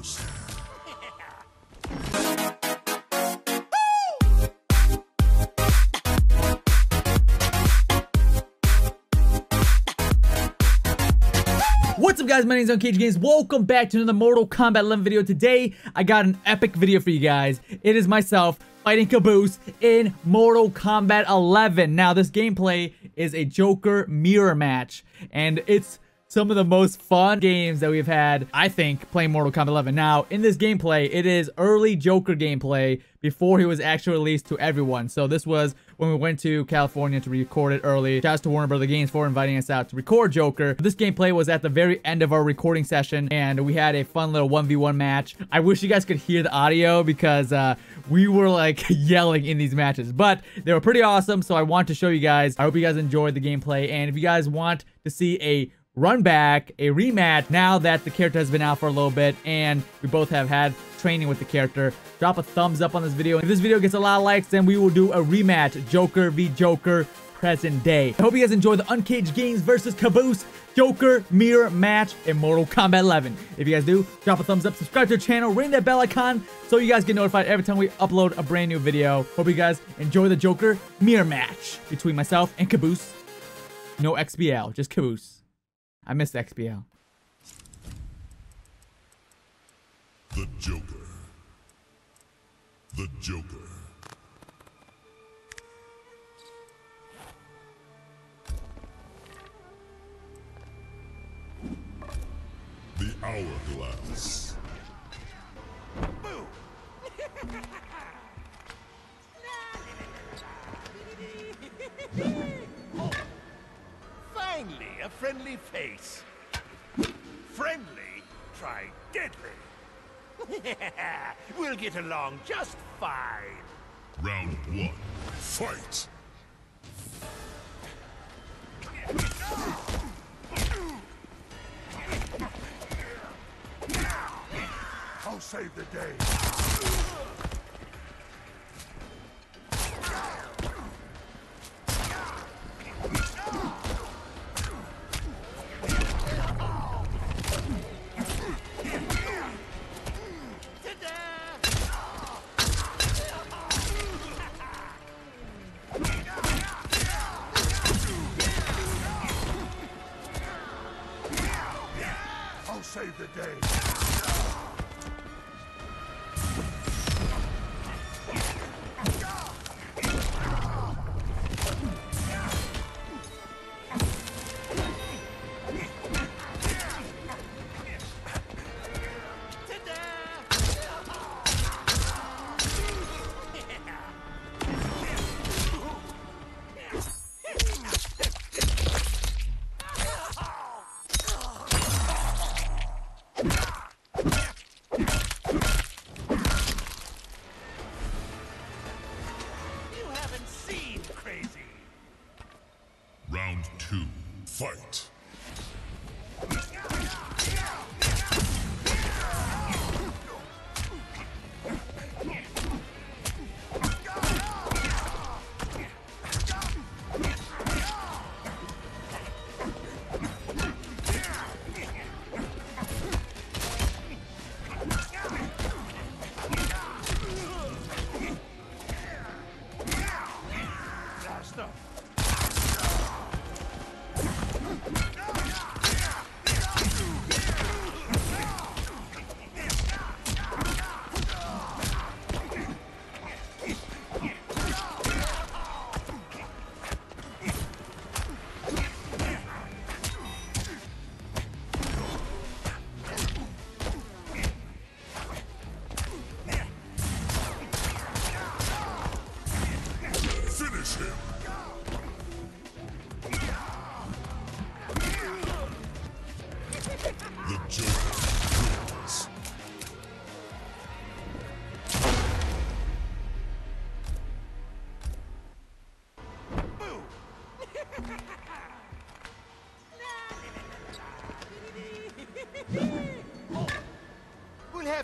What's up guys, my name is unCAGEDgamez. Welcome back to another Mortal Kombat 11 video. Today, I got an epic video for you guys. It is myself fighting Caboose in Mortal Kombat 11. Now, this gameplay is a Joker mirror match, and it's some of the most fun games that we've had, I think, playing Mortal Kombat 11. Now, in this gameplay, it is early Joker gameplay before he was actually released to everyone. So this was when we went to California to record it early. Shouts to Warner Brother Games for inviting us out to record Joker. This gameplay was at the very end of our recording session, and we had a fun little 1v1 match. I wish you guys could hear the audio because uh, we were like yelling in these matches, but they were pretty awesome. So I want to show you guys. I hope you guys enjoyed the gameplay, and if you guys want to see a run back, a rematch now that the character has been out for a little bit and we both have had training with the character. Drop a thumbs up on this video. If this video gets a lot of likes, then we will do a rematch, Joker v Joker present day. I hope you guys enjoy the unCAGEDgamez versus Caboose Joker mirror match in Mortal Kombat 11. If you guys do, drop a thumbs up, subscribe to the channel, ring that bell icon so you guys get notified every time we upload a brand new video. Hope you guys enjoy the Joker mirror match between myself and Caboose. No XBL, just Caboose. I missed XBL. The Joker. The Joker. The Hourglass. Finally, friendly face. Friendly? Try deadly. we'll get along just fine. Round one. Fight! I'll save the day. Save the day. Two. Fight!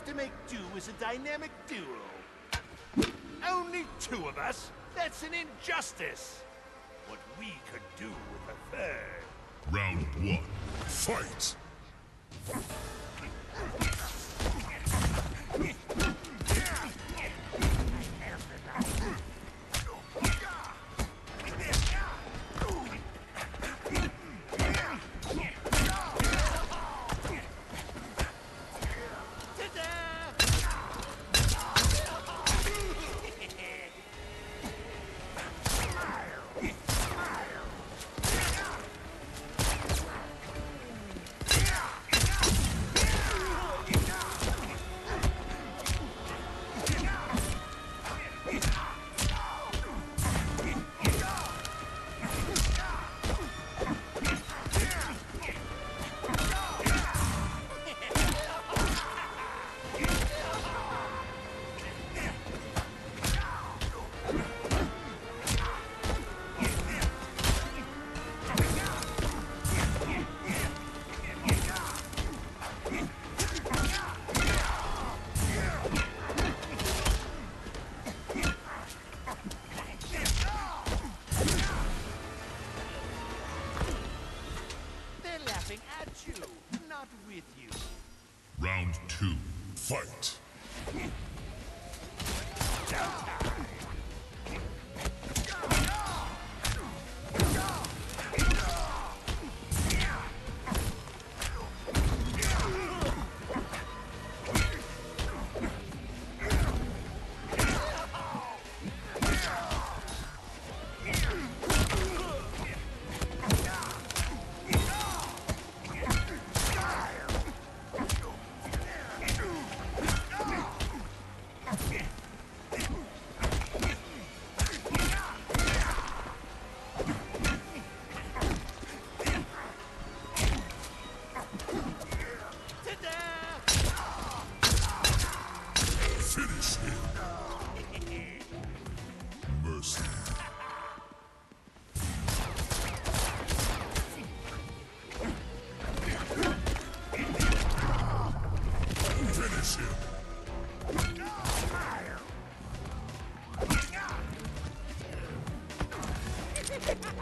To make do as a dynamic duo. Only two of us? That's an injustice. What we could do with a third. Round one. Fight! Two, fight.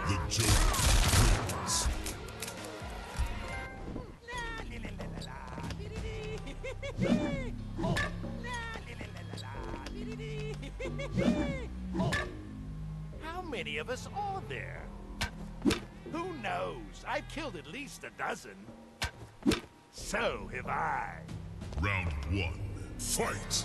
The Joker wins. How many of us are there? Who knows? I've killed at least a dozen. So have I. Round one, fight.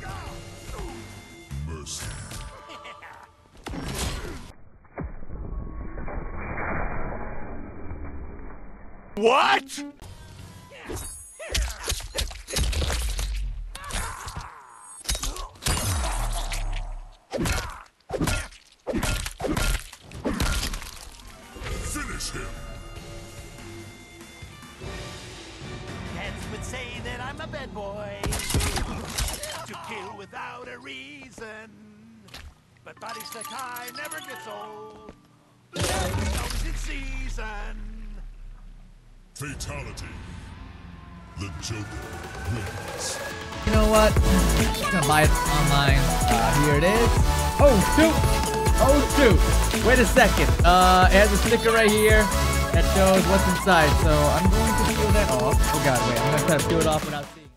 What? Finish him. Heads would say that I'm the bed, boy. To kill without a reason. But Body Sakai never gets old. Always in season. Fatality. The Joker wins. You know what? I'm gonna buy it online. Uh, here it is. Oh shoot! Oh shoot! Wait a second. Uh, it has a sticker right here that shows what's inside. So I'm going to peel that off. Oh god, wait. I'm gonna try to peel it off without seeing.